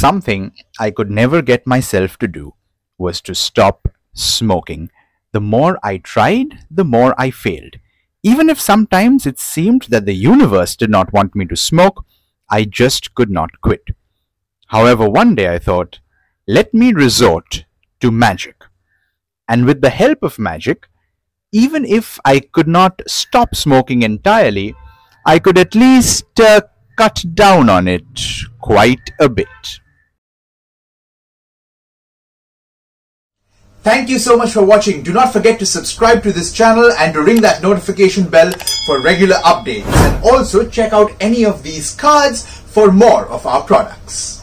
something I could never get myself to do was to stop smoking. The more I tried, the more I failed. Even if sometimes it seemed that the universe did not want me to smoke, I just could not quit. However, one day I thought, let me resort to magic. And with the help of magic, even if I could not stop smoking entirely, I could at least uh, cut down on it quite a bit. Thank you so much for watching. Do not forget to subscribe to this channel and to ring that notification bell for regular updates. And also check out any of these cards for more of our products.